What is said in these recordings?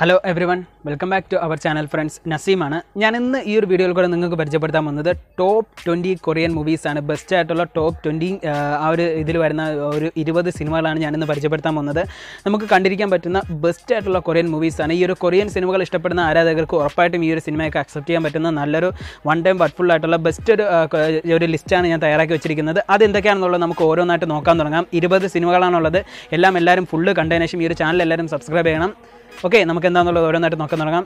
Hello everyone welcome back to our channel friends നസീമാണ്. ഞാൻ ഇന്ന് ഈ ഒരു വീഡിയോയിൽ കൂടെ നിങ്ങൾക്ക് പരിചയപ്പെടുത്താൻ വന്നത് ടോപ്പ് ട്വന്റി കൊറിയൻ മൂവീസാണ് ബെസ്റ്റ് ആയിട്ടുള്ള ടോപ്പ് ട്വന്റി ആ ഒരു ഇതിൽ വരുന്ന ഒരു ഇരുപത് സിനിമകളാണ് ഞാൻ ഇന്ന് പരിചയപ്പെടുത്താൻ വന്നത് നമുക്ക് കണ്ടിരിക്കാൻ പറ്റുന്ന ബെസ്റ്റ് ആയിട്ടുള്ള കൊറിയൻ മൂവീസാണ് ഈ ഒരു കൊറിയൻ സിനിമകൾ ഇഷ്ടപ്പെടുന്ന ആരാധകർക്ക് ഉറപ്പായിട്ടും ഈ ഒരു സിനിമയൊക്കെ അക്സെപ്റ്റ് ചെയ്യാൻ പറ്റുന്ന നല്ലൊരു വൺ ടൈം വർക്ക്ഫുൾ ആയിട്ടുള്ള ബെസ്റ്റ് ഒരു ഒരു ലിസ്റ്റാണ് ഞാൻ തയ്യാറാക്കി വെച്ചിരിക്കുന്നത്. അത് എന്തൊക്കെയാണെന്നുള്ളത് നമുക്ക് ഓരോന്നായിട്ട് നോക്കാൻ തുടങ്ങാം. ഇരുപത് സിനിമകളാണുള്ളത്. എല്ലാം എല്ലാവരും ഫുള്ള് കണ്ടതിനു ശേഷം ഈ ഒരു ചാനൽ എല്ലാവരും സബ്സ്ക്രൈബ് ചെയ്യണം. ഓക്കെ നമുക്ക് എന്താണെന്നുള്ളത് ഓരോന്നായിട്ട് നോക്കാൻ തുടങ്ങാം.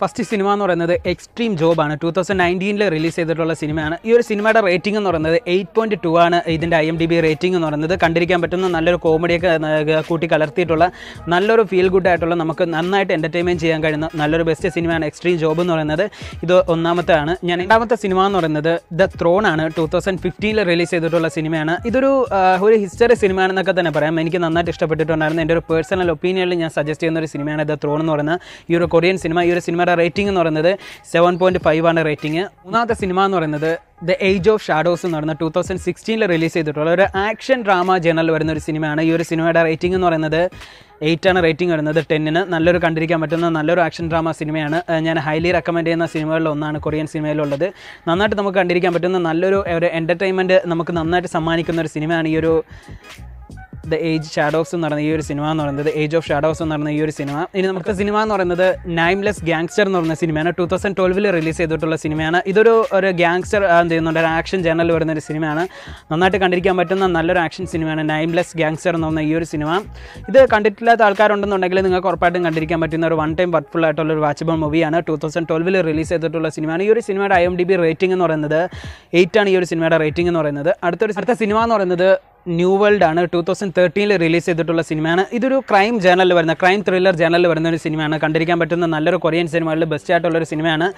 ഫസ്റ്റ് സിനിമ എന്ന് പറയുന്നത് എക്സ്ട്രീം ജോബാണ് ടൂ തൗസൻഡ് നയന്റീനിൽ റിലീസ് ചെയ്തിട്ടുള്ള സിനിമയാണ്. ഈ ഒരു സിനിമയുടെ റേറ്റിംഗ് എന്ന് പറയുന്നത് എയ്റ്റ് പോയിന്റ് ടു ആണ്. ഇതിന്റെ I M D B rating എന്ന് പറയുന്നത്. കണ്ടിരിക്കാൻ പറ്റുന്ന നല്ലൊരു കോമഡിയൊക്കെ കൂട്ടി കലർത്തിയിട്ടുള്ള നല്ലൊരു ഫീൽ ഗുഡ് ആയിട്ടുള്ള നമുക്ക് നന്നായിട്ട് എന്റർടൈൻമെന്റ് ചെയ്യാൻ കഴിയുന്ന നല്ലൊരു ബെസ്റ്റ് സിനിമയാണ് എക്സ്ട്രീം ജോബ് എന്ന് പറയുന്നത്. ഇത് ഒന്നാമത്തെയാണ്. ഞാൻ രണ്ടാമത്തെ സിനിമ എന്ന് പറയുന്നത് ദ ത്രോൺ ആണ്. ടൂ തൗസൻഡ് ഫിഫ്റ്റീനിൽ റിലീസ് ചെയ്തിട്ടുള്ള സിനിമയാണ്. ഇതൊരു ഒരു ഹിസ്റ്ററി സിനിമയാണെന്നൊക്കെ തന്നെ പറയാം. എനിക്ക് നന്നായിട്ട് ഇഷ്ടപ്പെട്ടിട്ടുണ്ടായിരുന്നു. എന്റെ ഒരു പേഴ്സണൽ ഒപ്പീനിയനിൽ ഞാൻ സജസ്റ്റ് ചെയ്യുന്ന ഒരു സിനിമയാണ് ദ ത്രോൺ എന്ന് പറയുന്നത്. ഈ ഒരു കൊറിയൻ സിനിമ ഈ ഒരു സിനിമയുടെ റേറ്റിംഗ് എന്ന് പറയുന്നത് സെവൻ പോയിന്റ് ഫൈവ് ആണ് റേറ്റിംഗ്. മൂന്നാമത്തെ സിനിമ എന്ന് പറയുന്നത് ദ ഏജ് ഓഫ് ഷാഡോസ് എന്ന് പറയുന്ന ടൂ തൗസൻഡ് സിക്സ്റ്റീനിൽ റിലീസ് ചെയ്തിട്ടുള്ള ഒരു ആക്ഷൻ ഡ്രാമ ജേണൽ വരുന്ന ഒരു സിനിമയാണ്. ഈ ഒരു സിനിമയുടെ റേറ്റിംഗ് എന്ന് പറയുന്നത് എയ്റ്റ് ആണ് റേറ്റിംഗ് വരുന്നത്. ടെന്നിന് നല്ലൊരു കണ്ടിരിക്കാൻ പറ്റുന്ന നല്ലൊരു ആക്ഷൻ ഡ്രാമ സിനിമയാണ്. ഞാൻ ഹൈലി റെക്കമെൻഡ് ചെയ്യുന്ന സിനിമകളിൽ ഒന്നാണ് കൊറിയൻ സിനിമയിലുള്ളത്. നന്നായിട്ട് നമുക്ക് കണ്ടിരിക്കാൻ പറ്റുന്ന നല്ലൊരു ഒരു എന്റർടൈൻമെന്റ് നമുക്ക് നന്നായിട്ട് സമ്മാനിക്കുന്ന ഒരു സിനിമയാണ് ഈ ഒരു ദ ഏജ് ഷാഡോസ് എന്ന് പറയുന്ന ഈ ഒരു സിനിമ എന്ന് പറയുന്നത് ഏജ് ഓഫ് ഷാഡോസ് എന്ന് പറയുന്ന ഈ ഒരു സിനിമ. ഇനി നമുക്ക് സിനിമ എന്ന് പറയുന്നത് നൈംലെസ് ഗ്യാങ്സ്റ്റർ എന്ന് പറയുന്ന സിനിമയാണ്. ടൂ തൗസൻഡ് ട്വൽവിൽ റിലീസ് ചെയ്തിട്ടുള്ള സിനിമയാണ്. ഇതൊരു ഒരു ഗ്യാങ്സ്റ്റർ എന്ത് ചെയ്യുന്നുണ്ട്? ഒരു ആക്ഷൻ ജേണൽ വരുന്ന ഒരു സിനിമയാണ്. നന്നായിട്ട് കണ്ടിരിക്കാൻ പറ്റുന്ന നല്ലൊരു ആക്ഷൻ സിനിമയാണ് നൈംലെസ് ഗ്യാങ്സ്റ്റർ എന്ന് പറയുന്ന ഈ ഒരു സിനിമ. ഇത് കണ്ടിട്ടില്ലാത്ത ആൾക്കാരുണ്ടെന്നുണ്ടെങ്കിൽ നിങ്ങൾക്ക് ഉറപ്പായിട്ടും കണ്ടിരിക്കാൻ പറ്റുന്ന ഒരു വൺ ടൈം വർക്ക്ഫുൾ ആയിട്ടുള്ള ഒരു വാച്ചബിൾ മൂവിയാണ്. ടൂ തൗസൻഡ് ട്വൽവിൽ റിലീസ് ചെയ്തിട്ടുള്ള സിനിമയാണ്. ഈ ഒരു സിനിമയുടെ I M D B rating eight പറയുന്നത് എയ്റ്റ് ആണ് ഈ ഒരു സിനിമയുടെ റേറ്റിംഗ് എന്ന് പറയുന്നത്. അടുത്തൊരു അടുത്ത സിനിമ എന്ന് പറയുന്നത് ന്യൂ വേൾഡ് ആണ് ടൂ തൗസൻഡ് തേർട്ടീനിൽ റിലീസ് ചെയ്തിട്ടുള്ള സിനിമയാണ്. ഇതൊരു ക്രൈം ജേണലിൽ വരുന്ന ക്രൈം ത്രില്ലർ ജേണലിൽ വരുന്ന ഒരു സിനിമയാണ്. കണ്ടിരിക്കാൻ പറ്റുന്ന നല്ലൊരു കൊറിയൻ സിനിമകളിൽ ബെസ്റ്റ് ആയിട്ടുള്ള ഒരു സിനിമയാണ്.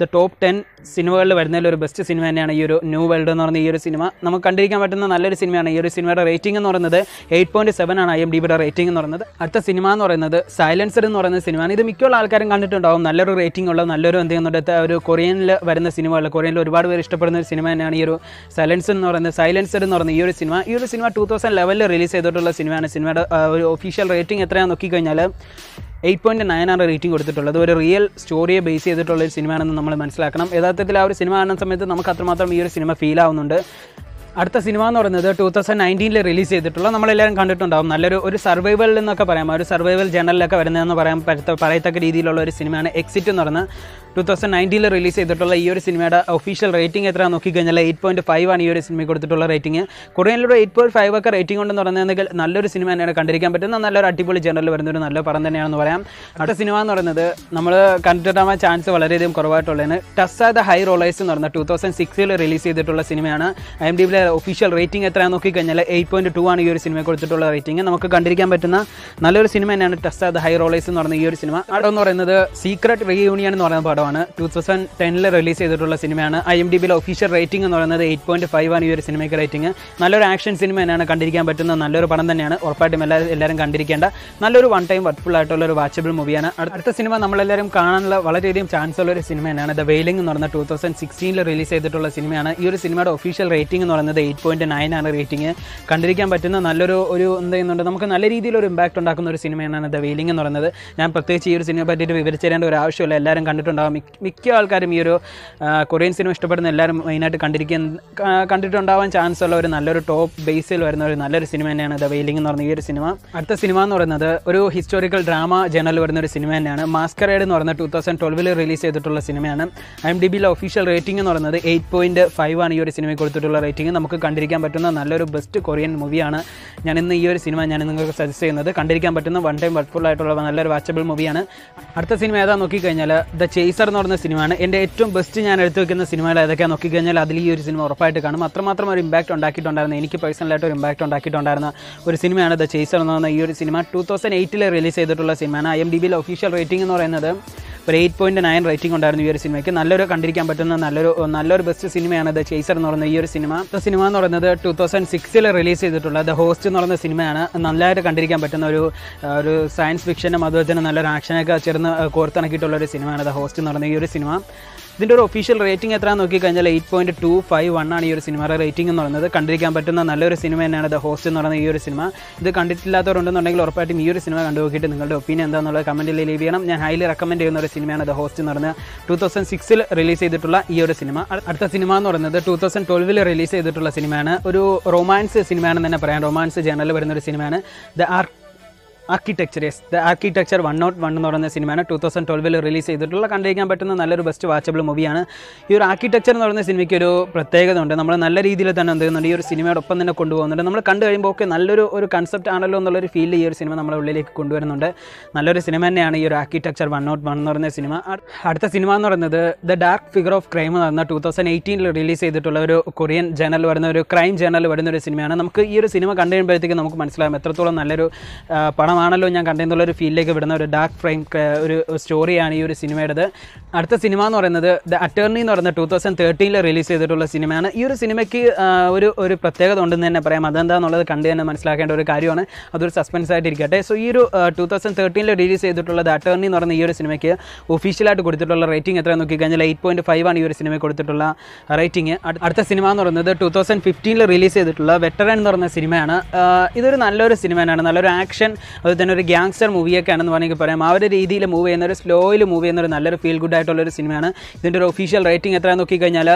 ദ ടോപ്പ് ടെൻ സിനിമകളിൽ വരുന്നതിൽ ഒരു ബെസ്റ്റ് സിനിമ തന്നെയാണ് ഈ ഒരു ന്യൂ വേൾഡ് എന്ന് പറയുന്ന ഈ ഒരു സിനിമ നമുക്ക് കണ്ടിരിക്കാൻ പറ്റുന്ന നല്ലൊരു സിനിമയാണ് ഈ ഒരു സിനിമയുടെ റേറ്റിംഗ് എന്ന് പറയുന്നത് എയ്റ്റ് പോയിന്റ് സെവൻ ആണ് ഐ എം ഡിബിയുടെ റേറ്റിംഗ് എന്ന് പറയുന്നത്. അടുത്ത സിനിമ എന്ന് പറയുന്നത് സൈലൻസർ എന്ന് പറയുന്ന സിനിമയാണ് ഇത് മിക്കുള്ള ആൾക്കാരും കണ്ടിട്ടുണ്ടാവും. നല്ലൊരു റേറ്റിംഗ് ഉള്ള നല്ലൊരു എന്ത് ചെയ്യുന്നുണ്ട് ഒരു കൊറിയനിൽ വരുന്ന സിനിമകൾ കൊറിയനിൽ ഒരുപാട് പേര് ഇഷ്ടപ്പെടുന്ന ഒരു സിനിമ തന്നെയാണ് ഈ ഒരു സൈലൻസർ എന്ന് പറയുന്നത്. സൈലൻസർ എന്ന് പറയുന്ന ഈ ഒരു സിനിമ ഈ ഒരു സിനിമ ടൂ തൗസൻഡ് ലെവലിൽ റിലീസ് ചെയ്തിട്ടുള്ള സിനിമയാണ് സിനിമയുടെ ഒരു ഒഫീഷ്യൽ റേറ്റിംഗ് എത്രയാണെന്ന് നോക്കിക്കഴിഞ്ഞാൽ എയ്റ്റ് പോയിന്റ് നയൻ ആണ് റേറ്റിംഗ് കൊടുത്തിട്ടുള്ളത്. ഒരു റിയൽ സ്റ്റോറിയെ ബേസ് ചെയ്തിട്ടുള്ള ഒരു സിനിമയാണെന്ന് നമ്മൾ മനസ്സിലാക്കണം. യഥാർത്ഥത്തിൽ ആ ഒരു സിനിമ കാണുന്ന സമയത്ത് നമുക്ക് അത്രമാത്രം ഈ ഒരു സിനിമ ഫീൽ ആവുന്നുണ്ട്. അടുത്ത സിനിമ എന്ന് പറയുന്നത് ടൂ തൗസൻഡ് നയന്റീനിൽ റിലീസ് ചെയ്തിട്ടുള്ള നമ്മളെല്ലാവരും കണ്ടിട്ടുണ്ടാവും. നല്ലൊരു ഒരു സർവൈവൽ എന്നൊക്കെ പറയാം. ഒരു സർവൈവൽ ജേണലിലൊക്കെ വരുന്നതെന്ന് പറയാൻ പറ്റ പറയത്തക്ക രീതിയിലുള്ള ഒരു സിനിമയാണ് എക്സിറ്റ് എന്ന് പറയുന്നത്. ടൂ തൗസൻഡ് നയന്റീനിൽ റിലീസ് ചെയ്തിട്ടുള്ള ഈ ഒരു സിനിമയുടെ ഒഫീഷ്യൽ റേറ്റിംഗ് എത്ര നോക്കിക്കഴിഞ്ഞാൽ എയ്റ്റ് പോയിന്റ് ഫൈവ് ആണ് ഈ ഒരു സിനിമയ്ക്ക് കൊടുത്തിട്ടുള്ള റേറ്റിംഗ് കൊറിയനിലൂടെ എയ്റ്റ് പോയിന്റ് ഫൈവ് ഒക്കെ റേറ്റിംഗ് ഉണ്ടെന്ന് പറയുന്നതെങ്കിൽ നല്ലൊരു സിനിമ തന്നെയാണ് കണ്ടിരിക്കാൻ പറ്റുന്ന നല്ലൊരു അടിപൊളി ജേണലിൽ വരുന്ന ഒരു നല്ല പടം തന്നെയാണെന്ന് പറയാം. അടുത്ത സിനിമ എന്ന് പറയുന്നത് നമ്മൾ കണ്ടിട്ടാകാൻ ചാൻസ് വളരെയധികം കുറവായിട്ടുള്ളതാണ്. ടസ് ആ ദ ഹൈ റോളേഴ്സ് എന്ന് പറയുന്ന ടൂ തൗസൻഡ് സിക്സിൽ റിലീസ് ചെയ്തിട്ടുള്ള സിനിമയാണ് ഐ എം ഡി ബിയിലെ ഒഫീഷ്യൽ റേറ്റിംഗ് എത്രയാണെന്ന് നോക്കിക്കഴിഞ്ഞാൽ എയ്റ്റ് പോയിന്റ് ടു ആണ് ഈ ഒരു സിനിമ കൊടുത്തിട്ടുള്ള റേറ്റിംഗ് നമുക്ക് കണ്ടിരിക്കാൻ പറ്റുന്ന നല്ലൊരു സിനിമ തന്നെയാണ് ടെസ്റ്റ് ദ ഹൈ റോളേഴ്സ് എന്ന് പറയുന്ന ഈ ഒരു സിനിമ അവിടെ എന്ന് പറയുന്നത് സീക്രട്ട് റീയൂണിയൻ എന്ന് പറയുന്ന പടമാണ്. ടു തൗസൻഡ് ടെനിൽ റിലീസ് ചെയ്തിട്ടുള്ള സിനിമയാണ് ഐ എം ഡി ബിയിലെ ഒഫീഷ്യൽ റേറ്റിംഗ് എന്ന് പറയുന്നത് എയ്റ്റ് പോയിന്റ് ഫൈവ് ആണ് ഈ ഒരു സിനിമയ്ക്ക് റേറ്റിംഗ് നല്ലൊരു ആക്ഷൻ സിനിമ തന്നെയാണ് കണ്ടിരിക്കാൻ പറ്റുന്ന നല്ലൊരു പടം തന്നെയാണ്. ഉറപ്പായിട്ടും എല്ലാവരും എല്ലാവരും കണ്ടിരിക്കേണ്ട നല്ലൊരു വൺ ടൈം വർക്ക്ഫുൾ ആയിട്ടുള്ള ഒരു വാച്ചബിൾ മൂവിയാണ് അടുത്ത സിനിമ നമ്മളെല്ലാവരും കാണാനുള്ള വളരെയധികം ചാൻസ് ഉള്ള ഒരു സിനിമ തന്നെയാണ്. ദ വെയിലിംഗ് എന്ന് പറയുന്ന ടു തൗസൻഡ് സിക്സ്റ്റീനിൽ റിലീസ് ചെയ്തിട്ടുള്ള സിനിമയാണ് ഈ ഒരു സിനിമയുടെ ഒഫീഷ്യൽ റേറ്റിംഗ് എന്ന് പറയുന്നത് എയ്റ്റ് പോയിന്റ് നയൻ ആണ് റേറ്റിംഗ്. കണ്ടിരിക്കാൻ പറ്റുന്ന നല്ലൊരു ഒരു എന്ത് ചെയ്യുന്നുണ്ട് നമുക്ക് നല്ല രീതിയിലൊരു ഇമ്പാക്ട് ഉണ്ടാക്കുന്ന ഒരു സിനിമയാണ് ദ വെയിലിംഗ് എന്ന് പറയുന്നത്. ഞാൻ പ്രത്യേകിച്ച് ഈ ഒരു സിനിമയെ പറ്റിയിട്ട് വിവരിച്ചേരേണ്ട ഒരു ആവശ്യമില്ല. എല്ലാവരും കണ്ടിട്ടുണ്ടാകും മിക്ക- ആൾക്കാരും ഈ ഒരു കൊറിയൻ സിനിമ ഇഷ്ടപ്പെടുന്ന എല്ലാവരും മെയിനായിട്ട് കണ്ടിരിക്കാൻ കണ്ടിട്ടുണ്ടാവാൻ ചാൻസ് ഉള്ള ഒരു നല്ലൊരു ടോപ്പ് ബേസിൽ വരുന്ന ഒരു നല്ലൊരു സിനിമ തന്നെയാണ് ദ വെയിലിംഗ് എന്ന് പറയുന്ന ഈ ഒരു സിനിമ അടുത്ത സിനിമ എന്ന് പറയുന്നത് ഒരു ഹിസ്റ്റോറിക്കൽ ഡ്രാമ ജേണൽ വരുന്ന ഒരു സിനിമ തന്നെയാണ്. മാസ്കറേഡ് എന്ന് പറയുന്നത് ടൂ തൗസൻഡ് ട്വൽവിൽ റിലീസ് ചെയ്തിട്ടുള്ള സിനിമയാണ് ഐ എം ഡി ബിയിലെ ഒഫീഷ്യൽ റേറ്റിംഗ് എന്ന് പറയുന്നത് എയ്റ്റ് പോയിന്റ് ഫൈവ് ആണ് ഈ ഒരു സിനിമയ്ക്ക് കൊടുത്തിട്ടുള്ള റേറ്റിംഗ് നമുക്ക് കണ്ടിരിക്കാൻ പറ്റുന്ന നല്ലൊരു ബെസ്റ്റ് കൊറിയൻ മൂവിയാണ്. ഞാൻ ഇന്ന് ഈ ഒരു സിനിമ ഞാൻ നിങ്ങൾക്ക് സജസ്റ്റ് ചെയ്യുന്നത്. കണ്ടിരിക്കാൻ പറ്റുന്ന വൺ ടൈം വർക്ക്ഫുൾ ആയിട്ടുള്ള നല്ലൊരു വാച്ചബിൾ മൂവിയാണ് അടുത്ത സിനിമ ഏതാ നോക്കിക്കഴിഞ്ഞാൽ ദ ചേസർ എന്ന് പറയുന്ന സിനിമയാണ് എന്റെ ഏറ്റവും ബെസ്റ്റ് ഞാൻ എടുത്തു വെക്കുന്ന സിനിമകൾ ഏതൊക്കെയാണ് നോക്കിക്കഴിഞ്ഞാൽ അതിൽ ഈ ഒരു സിനിമ ഉറപ്പായിട്ട് കാണും. അത്രമാത്രം ഒരു ഇമ്പാക്ട് ഉണ്ടാക്കിയിട്ടുണ്ടായിരുന്നു. എനിക്ക് പേഴ്സണലായിട്ട് ഒരു ഇമ്പാക്ട് ഉണ്ടാക്കിയിട്ടുണ്ടായിരുന്ന ഒരു സിനിമയാണ് ദ ചേസർ എന്ന് പറയുന്ന ഈ ഒരു സിനിമ ടൂ തൗസൻഡ് എയ്റ്റിൽ റിലീസ് ചെയ്തിട്ടുള്ള സിനിമയാണ് ഐ എം ഡി ബിയിൽ ഒഫീഷ്യൽ റേറ്റിംഗ് എന്ന് പറയുന്നത് ഒരു എയ്റ്റ് പോയിന്റ് നയൻ റേറ്റിംഗ് ഉണ്ടായിരുന്നു ഈ ഒരു സിനിമയ്ക്ക് നല്ലൊരു കണ്ടിരിക്കാൻ പറ്റുന്ന നല്ലൊരു നല്ലൊരു ബെസ്റ്റ് സിനിമയാണ് ദ ചേസർ എന്ന് പറയുന്ന ഈ ഒരു സിനിമ ദ സിനിമ എന്ന് പറയുന്നത് ടൂ തൗസൻഡ് സിക്സിൽ റിലീസ് ചെയ്തിട്ടുള്ള ദ ഹോസ്റ്റ് എന്ന് പറയുന്ന സിനിമയാണ് നല്ലതായിട്ട് കണ്ടിരിക്കാൻ പറ്റുന്ന ഒരു ഒരു സയൻസ് ഫിക്ഷനും അതുപോലെ തന്നെ നല്ലൊരു ആക്ഷനൊക്കെ ചേർന്ന് കോർത്തിണക്കിയിട്ടുള്ള ഒരു സിനിമയാണ് ദ ഹോസ്റ്റ് എന്ന് പറയുന്ന ഈ ഒരു സിനിമ ഇതിന്റെ ഒരു ഒഫീഷ്യൽ റേറ്റിംഗ് എത്രയാണെന്ന് നോക്കിക്കഴിഞ്ഞാൽ eight point two five one ആണ് ഈ ഒരു സിനിമയുടെ റേറ്റിംഗ് എന്ന് പറയുന്നത്. കണ്ടിരിക്കാൻ പറ്റുന്ന നല്ലൊരു സിനിമ തന്നെയാണ് ദ ഹോസ്റ്റ് എന്ന് പറയുന്ന ഈ ഒരു സിനിമ ഇത് കണ്ടിട്ടില്ലാത്തവരുണ്ടെന്നുണ്ടെങ്കിൽ ഉറപ്പായിട്ടും ഈ ഒരു സിനിമ കണ്ടു നോക്കിയിട്ട് നിങ്ങളുടെ ഒപ്പീനിയൻ എന്താണെന്നുള്ളത് കമന്റിൽ ലീവ് ചെയ്യണം ഞാൻ ഹൈലി റെക്കമെൻഡ് ചെയ്യുന്ന ഒരു സിനിമയാണ് ദ ഹോസ്റ്റ് എന്ന് പറയുന്നത്. ടൂ തൗസൻഡ് സിക്സിൽ റിലീസ് ചെയ്തിട്ടുള്ള ഈ ഒരു സിനിമ അടുത്ത സിനിമ എന്ന് പറയുന്നത് ടൂ തൗസൻഡ് ട്വൽവിൽ റിലീസ് ചെയ്തിട്ടുള്ള സിനിമയാണ് ഒരു റൊമാൻസ് സിനിമയാണെന്ന് തന്നെ പറയാം. റൊമാൻസ് ജേണലിൽ വരുന്ന ഒരു സിനിമയാണ് the R architecture yes the architecture one not one എന്ന് പറയുന്ന സിനിമയാണ്. ടൂ തൗസൻഡ് ട്വൽവിൽ റിലീസ് ചെയ്തിട്ടുള്ള കണ്ടിരിക്കാൻ പറ്റുന്ന നല്ലൊരു ബെസ്റ്റ് വാച്ചബിൾ മൂവിയാണ് ഈ ഒരു ആർക്കിടെക്ചർ എന്ന് പറയുന്ന സിനിമയ്ക്ക് ഒരു പ്രത്യേകത ഉണ്ട്. നമ്മൾ നല്ല രീതിയിൽ തന്നെ എന്ത് ചെയ്യുന്നുണ്ട് ഈ ഒരു സിനിമയോടൊപ്പം തന്നെ കൊണ്ടുപോകുന്നുണ്ട്. നമ്മൾ കണ്ടു കഴിയുമ്പോൾ ഒക്കെ നല്ലൊരു ഒരു കൺസെപ്റ്റ് ആണല്ലോ എന്നുള്ളൊരു ഫീൽ ഈ ഒരു സിനിമ നമ്മളെ ഉള്ളിലേക്ക് കൊണ്ടുവരുന്നുണ്ട്. നല്ലൊരു സിനിമ തന്നെയാണ് ഈ ഒരു ആർക്കിടെക്ചർ വൺ നോട്ട് വൺ എന്ന് പറയുന്ന സിനിമ. അടുത്ത സിനിമ എന്ന് പറയുന്നത് the dark figure of crime എന്ന് പറയുന്ന ടൂ തൗസൻഡ് എയ്റ്റീനിൽ റിലീസ് ചെയ്തിട്ടുള്ള ഒരു കൊറിയൻ ജേണൽ വരുന്ന ഒരു ക്രൈം ജേണൽ വരുന്ന ഒരു സിനിമയാണ്. നമുക്ക് ഈ ഒരു സിനിമ കണ്ടു കഴിയുമ്പോഴത്തേക്ക് നമുക്ക് മനസ്സിലാകും എത്രത്തോളം നല്ലൊരു ആ, പടമാണല്ലോ ഞാൻ കണ്ടെന്നുള്ള ഒരു ഫീലിലേക്ക് വിടുന്ന ഒരു ഡാർക്ക് ഫ്രെയിം ഒരു സ്റ്റോറിയാണ് ഈ ഒരു സിനിമയുടേത്. അടുത്ത സിനിമ എന്ന് പറയുന്നത് ദ അറ്റേർണി എന്ന് പറയുന്ന ടൂ തൗസൻഡ് തേർട്ടീനിൽ റിലീസ് ചെയ്തിട്ടുള്ള സിനിമയാണ്. ഈ ഒരു സിനിമയ്ക്ക് ഒരു ഒരു പ്രത്യേകത ഉണ്ടെന്ന് തന്നെ പറയാം. അതെന്താണെന്നുള്ളത് കണ്ടു തന്നെ മനസ്സിലാക്കേണ്ട ഒരു കാര്യമാണ്. അതൊരു സസ്പെൻസ് ആയിട്ട് ഇരിക്കട്ടെ സോ ഈ ഒരു ടൂ തൗസൻഡ് തേർട്ടീനിൽ റിലീസ് ചെയ്തിട്ടുള്ള ദ അറ്റേർണി എന്ന് പറയുന്ന ഈ ഒരു സിനിമയ്ക്ക് ഒഫീഷ്യലായിട്ട് കൊടുത്തിട്ടുള്ള റേറ്റിംഗ് എത്ര നോക്കിക്കഴിഞ്ഞാൽ എയ്റ്റ് പോയിന്റ് ഫൈവ് ആണ് ഈ ഒരു സിനിമയ്ക്ക് കൊടുത്തിട്ടുള്ള റേറ്റിംഗ് അടുത്ത സിനിമ എന്ന് പറയുന്നത് ടൂ തൗസൻഡ് ഫിഫ്റ്റീനിൽ റിലീസ് ചെയ്തിട്ടുള്ള വെറ്ററൻ എന്ന് പറയുന്ന സിനിമയാണ്. ഇതൊരു നല്ലൊരു സിനിമയാണ്. നല്ലൊരു ആക്ഷൻ അതുപോലെ തന്നെ ഒരു ഗ്യാങ്സ്റ്റർ മൂവിയൊക്കെ ആണെന്ന് വേണമെങ്കിൽ പറയാം. ആ ഒരു രീതിയിൽ മൂവ് ചെയ്യുന്ന ഒരു സ്ലോയിൽ മൂവ് ചെയ്യുന്ന ഒരു നല്ലൊരു ഫീൽ ഗുഡ് ആയിട്ടുള്ള ഒരു സിനിമയാണ് ഇതിന്റെ ഒരു ഒഫീഷ്യൽ റേറ്റിംഗ് എത്രയാണെന്ന് നോക്കിക്കഴിഞ്ഞാൽ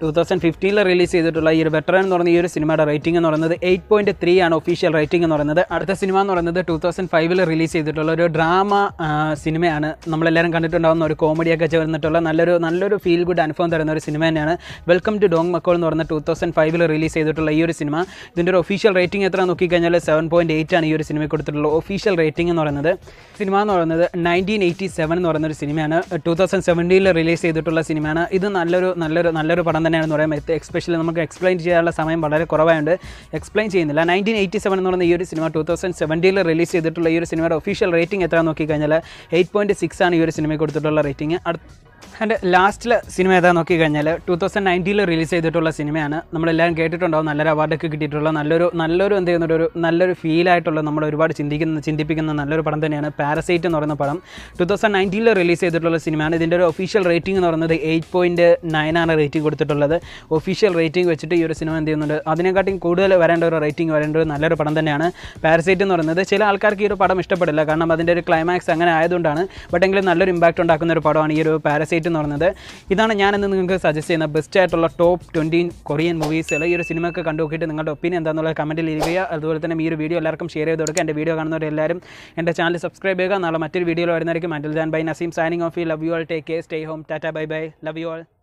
ടൂ തൗസൻഡ് ഫിഫ്റ്റീനിൽ റിലീസ് ചെയ്തിട്ടുള്ള ഈ ഒരു വെറ്ററൻ എന്ന് പറയുന്ന ഈ ഒരു സിനിമയുടെ റേറ്റിംഗ് എന്ന് പറയുന്നത് എയ്റ്റ് പോയിന്റ് ത്രീ ആണ് ഒഫീഷ്യൽ റേറ്റിംഗ് എന്ന് പറയുന്നത്. അടുത്ത സിനിമ എന്ന് പറയുന്നത് ടൂ തൗസൻഡ് ഫൈവിൽ റിലീസ് ചെയ്തിട്ടുള്ള ഒരു ഡ്രാമ സിനിമയാണ് നമ്മളെല്ലാവരും കണ്ടിട്ടുണ്ടാകുന്ന ഒരു കോമഡിയൊക്കെ ചേർന്നിട്ടുള്ള നല്ലൊരു നല്ലൊരു ഫീൽ ഗുഡ് അനുഭവം തരുന്ന ഒരു സിനിമ തന്നെയാണ്. വെൽക്കം ടു ഡോങ് മക്കോൾ എന്ന് പറഞ്ഞ ടൂ തൗസൻഡ് ഫൈവിൽ റിലീസ് ചെയ്തിട്ടുള്ള ഈ ഒരു സിനിമ ഇതിന്റെ ഒരു ഒഫീഷ്യൽ റേറ്റിംഗ് എത്ര നോക്കിക്കഴിഞ്ഞാൽ സെവൻ പോയിന്റ് എയ്റ്റ് ആണ് ഈ ഒരു സിനിമയ്ക്ക് കൊടുത്തിട്ടുള്ള ഒഫീഷ്യൽ റേറ്റിംഗ് എന്ന് പറയുന്നത്. സിനിമ എന്ന് പറയുന്നത് നയന്റീൻ എയ്റ്റി സെവൻ എന്ന് പറയുന്ന ഒരു സിനിമയാണ് ടൂ തൗസൻഡ് സെവന്റീനിൽ റിലീസ് ചെയ്തിട്ടുള്ള സിനിമയാണ് ഇത് നല്ലൊരു നല്ലൊരു നല്ലൊരു പടം തന്നെയാണെന്ന് പറയാം. എക്സ്പെഷ്യലി നമുക്ക് എക്സ്പ്ലെയിൻ ചെയ്യാനുള്ള സമയം വളരെ കുറവായതുകൊണ്ട് എക്സ്പ്ലെയിൻ ചെയ്യുന്നില്ല. നയന്റീൻ എയ്റ്റി സെവൻ എന്ന് പറയുന്ന ഈ ഒരു സിനിമ ടൂ തൗസൻഡ് സെവന്റിയിൽ റിലീസ് ചെയ്തിട്ടുള്ള ഈ ഒരു സിനിമയുടെ ഒഫീഷ്യൽ റേറ്റിംഗ് എത്ര നോക്കിക്കഴിഞ്ഞാൽ എയ്റ്റ് പോയിന്റ് സിക്സ് ആണ് ഈ ഒരു സിനിമയ്ക്ക് കൊടുത്തിട്ടുള്ള റേറ്റിംഗ് എന്റെ ലാസ്റ്റിൽ സിനിമ ഏതാ നോക്കി കഴിഞ്ഞാൽ ടൂ തൗസൻഡ് നയന്റീനിൽ റിലീസ് ചെയ്തിട്ടുള്ള സിനിമയാണ്. നമ്മളെല്ലാവരും കേട്ടിട്ടുണ്ടാവും. നല്ലൊരു അവാർഡൊക്കെ കിട്ടിയിട്ടുള്ള നല്ലൊരു നല്ലൊരു എന്ത് ചെയ്യുന്ന ഒരു നല്ലൊരു ഫീലായിട്ടുള്ള നമ്മൾ ഒരുപാട് ചിന്തിക്കുന്ന ചിന്തിപ്പിക്കുന്ന നല്ലൊരു പടം തന്നെയാണ് പാരസൈറ്റ് എന്ന് പറയുന്ന പടം. ടൂ തൗസൻഡ് നയന്റീനിൽ റിലീസ് ചെയ്തിട്ടുള്ള സിനിമയാണ്. ഇതിന്റെ ഒരു ഒഫീഷ്യൽ റേറ്റിംഗ് എന്ന് പറയുന്നത് എയ്റ്റ് പോയിന്റ് നയൻ ആണ് റേറ്റിംഗ് കൊടുത്തിട്ടുള്ളത്. ഒഫീഷ്യൽ റേറ്റിംഗ് വെച്ചിട്ട് ഈ ഒരു സിനിമ എന്ത് ചെയ്യുന്നുണ്ട്? അതിനെക്കാട്ടിയും കൂടുതൽ വരേണ്ട ഒരു റേറ്റിംഗ് വരേണ്ട ഒരു നല്ലൊരു പടം തന്നെയാണ് പാരസൈറ്റ് എന്ന് പറയുന്നത്. ചില ആൾക്കാർക്ക് ഈ ഒരു പടം ഇഷ്ടപ്പെടില്ല. കാരണം അതിന്റെ ഒരു ക്ലൈമാക്സ് അങ്ങനെ ആയതുകൊണ്ടാണ്. ബട്ട് എങ്കിലും നല്ലൊരു ഇമ്പാക്റ്റ് ഉണ്ടാക്കുന്ന ഒരു പടമാണ് ഈ ഒരു പാരസൈറ്റ് എന്ന് പറയുന്നത്. ഇതാണ് ഞാനിന്ന് നിങ്ങൾക്ക് സജസ്റ്റ് ചെയ്യുന്ന ബെസ്റ്റ് ആയിട്ടുള്ള ടോപ്പ് ട്വന്റി കൊറിയൻ മൂവീസുകൾ ഈ ഒരു സിനിമയൊക്കെ കണ്ടു നോക്കിയിട്ട് നിങ്ങളുടെ ഒപ്പീനിയൻ എന്താണെന്നുള്ള കമന്റിൽ ഇരിക്കുക. അതുപോലെ തന്നെ ഈ ഒരു വീഡിയോ എല്ലാവർക്കും ഷെയർ ചെയ്ത് കൊടുക്കുക. എന്റെ വീഡിയോ കാണുന്നവരെല്ലാവരും എന്റെ ചാനൽ സബ്സ്ക്രൈബ് ചെയ്യുക. നാളെ മറ്റൊരു വീഡിയോ വരുന്നതായിരിക്കും. Until then bye Naseem signing off you love you all take care stay home tata bye bye love you all